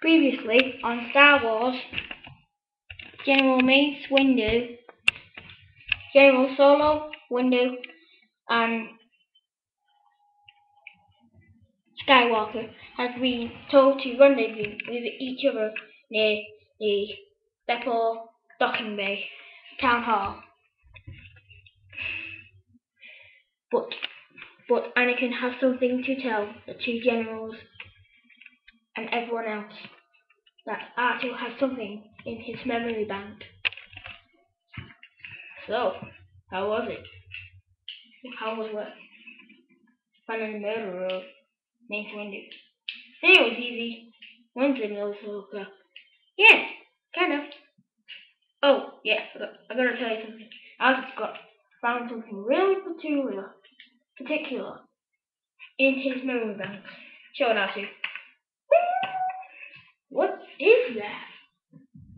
Previously on Star Wars, General Mace Windu, General Solo Windu, and Skywalker has been told to rendezvous with each other near the Beppo Docking Bay Town Hall. But but Anakin has something to tell the two generals and everyone else. That R2 has something in his memory bank. So, how was it? How was what? Finding the murderer Mace Windu. It was easy. One's in Osaka. Yeah, kind of. Oh, yeah, I, got, I gotta tell you something. I just got found something really peculiar, particular in his memory bank. Show it out to you. Is that?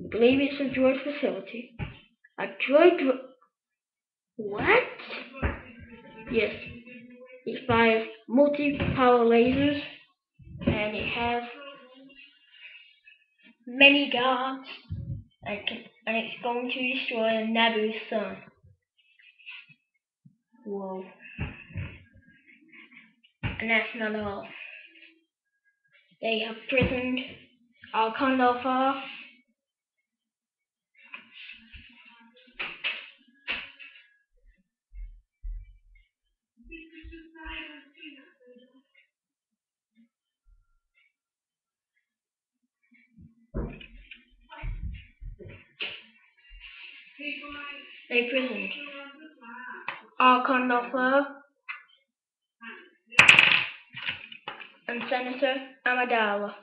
I believe it's a droid facility. A droid. Dro what? Yes. It fires multi-power lasers, and it has many guards, and, and it's going to destroy Naboo's sun. Whoa. And that's not all. They have prisoned Alcondolfar. Uh. They prisoned Alcondolfar and uh. Senator Amidala.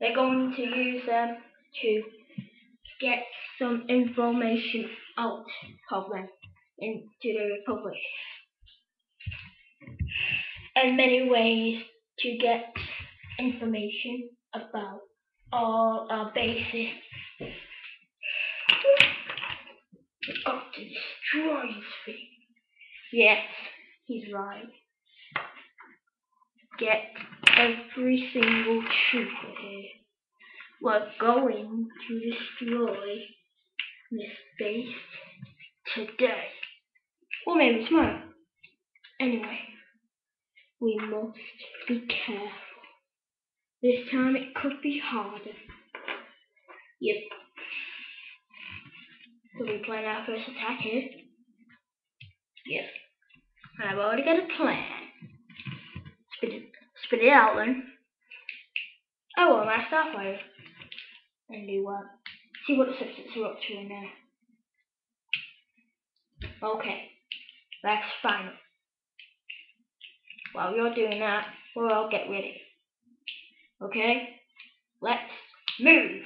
They're going to use them to get some information out of them into the Republic. And many ways to get information about all our bases. Got to destroy. Yes, he's right. Get every single trooper. We're going to destroy this base today. Or maybe tomorrow. Anyway, we must be careful. This time it could be harder. Yep. So we plan our first attack here. Yes. I've already got a plan. It, spit it out then. Oh well, my starfire. And do what? See what the substance are up to in there. Okay. That's fine. While you're doing that, we'll all get ready. Okay? Let's move.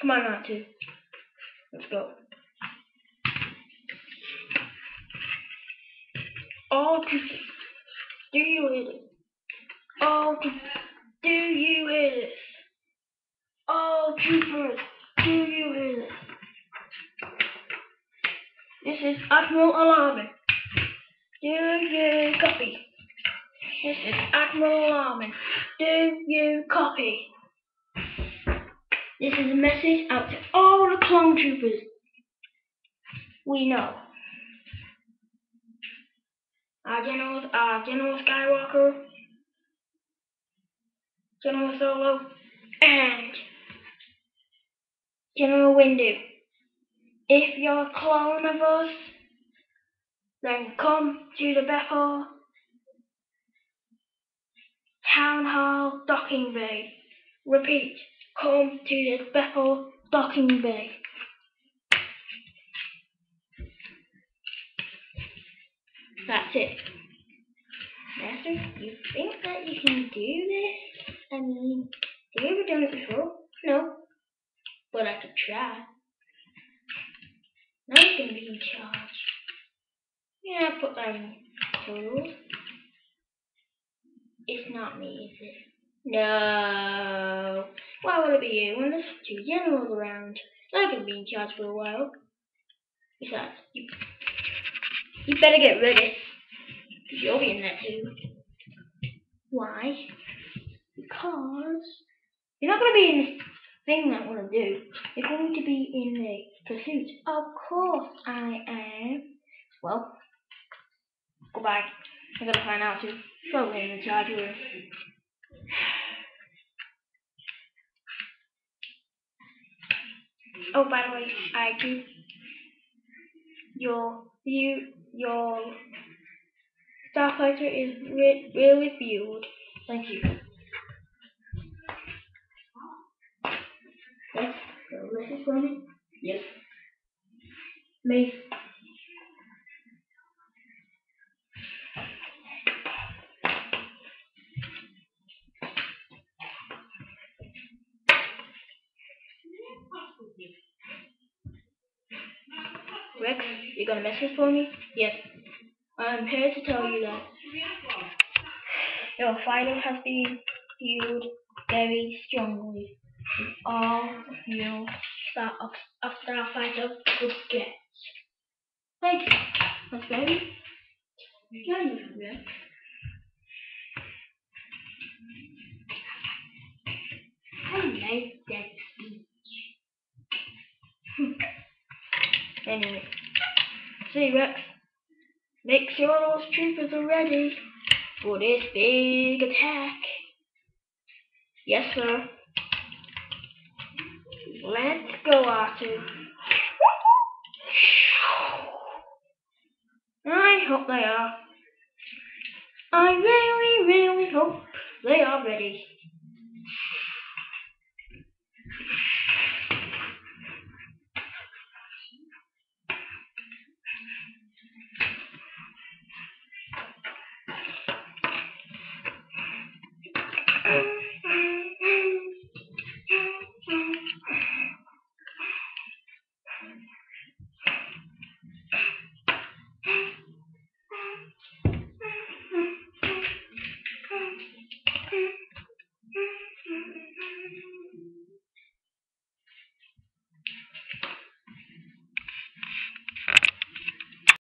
Come on, R2. Let's go. Oh, do you hear this? Oh, do you hear this? Oh, troopers, do you hear this? This is Admiral Alarming. Do you copy? This is Admiral Alarming. Do you copy? This is a message out to all the clone troopers. We know. Uh, Our generals are uh, General Skywalker, General Solo, and General Windu. If you're a clone of us, then come to the Beppo Town Hall Docking Bay. Repeat, come to the Beppo Docking Bay. That's it. Master, you think that you can do this? I mean, have you ever done it before? No. But I could try. Now you gonna be in charge. Yeah, put that in. It's not me, is it? No. Why would it be you when there's two generals around? I can be in charge for a while. Besides, you You better get ready. You'll be in there too. Why? Because you're not going to be in this thing that I'm going to do. You're going to be in the pursuit. Of course I am. Well, goodbye. I'm going to find out too. Probably in the charge room. Oh, by the way, I do your you your Starfighter is re really viewed. Thank you. Yes, the message for me? Yes. Me. Rex, you got a message for me? Yes. I'm here to tell you that your fighter has been viewed very strongly all of you star of, of Starfighter good guess. Thank you. That's very of. I like that speech. anyway. See you, Rex. Make sure those troopers are ready for this big attack. Yes, sir. Let's go, R2. I hope they are. I really, really hope they are ready. Thank you.